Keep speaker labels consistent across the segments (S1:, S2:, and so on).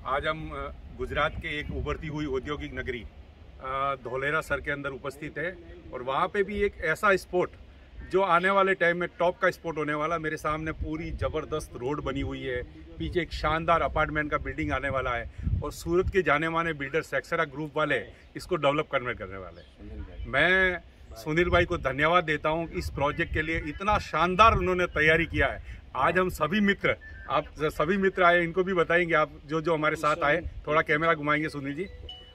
S1: आज हम गुजरात के एक उभरती हुई औद्योगिक नगरी धोलेरा सर के अंदर उपस्थित है और वहाँ पे भी एक ऐसा स्पोर्ट जो आने वाले टाइम में टॉप का स्पोर्ट होने वाला, मेरे सामने पूरी ज़बरदस्त रोड बनी हुई है। पीछे एक शानदार अपार्टमेंट का बिल्डिंग आने वाला है और सूरत के जाने माने बिल्डर सेक्सरा ग्रुप वाले इसको डेवलप करने करने वाले मैं सुनील भाई को धन्यवाद देता हूँ। इस प्रोजेक्ट के लिए इतना शानदार उन्होंने तैयारी किया है। आज हम सभी मित्र आप सभी मित्र आए इनको भी बताएँगे आप जो जो हमारे साथ आए थोड़ा कैमरा घुमाएँगे सुनील जी।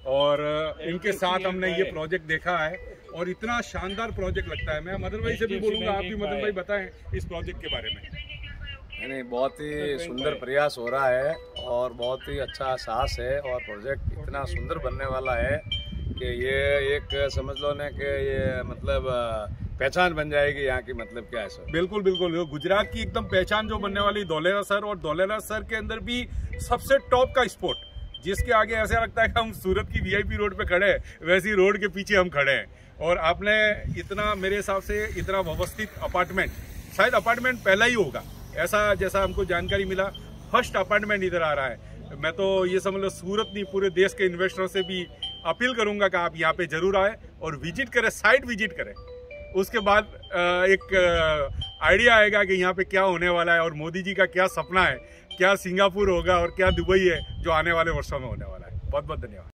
S1: और इनके साथ हमने ये प्रोजेक्ट देखा है और इतना शानदार प्रोजेक्ट लगता है। मैं मदन भाई से भी बोलूँगा आप भी मदन भाई बताएँ इस प्रोजेक्ट के बारे में।
S2: नहीं बहुत ही सुंदर प्रयास हो रहा है और बहुत ही अच्छा साहस है और प्रोजेक्ट इतना सुंदर बनने वाला है कि ये एक समझ लो ना कि ये मतलब पहचान बन जाएगी यहाँ की मतलब क्या है, सर?
S1: बिल्कुल बिल्कुल। गुजरात की एकदम पहचान जो बनने वाली धोलेरा सर और धोलेरा सर के अंदर भी सबसे टॉप का स्पोर्ट, जिसके आगे ऐसा लगता है कि हम सूरत की वीआईपी रोड पे खड़े हैं, वैसी रोड के पीछे हम खड़े हैं। और आपने इतना, मेरे हिसाब से इतना व्यवस्थित अपार्टमेंट, शायद अपार्टमेंट पहला ही होगा। ऐसा जैसा हमको जानकारी मिला, फ़र्स्ट अपार्टमेंट इधर आ रहा है। मैं तो ये समझ लो, सूरत नहीं, पूरे देश के इन्वेस्टरों से भी अपील करूँगा कि आप यहाँ पे ज़रूर आए और विज़िट करें साइट विज़िट करें। उसके बाद एक आइडिया आएगा कि यहाँ पे क्या होने वाला है और मोदी जी का क्या सपना है, क्या सिंगापुर होगा और क्या दुबई है जो आने वाले वर्षों में होने वाला है। बहुत बहुत धन्यवाद।